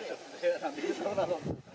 Sí, sí, sí.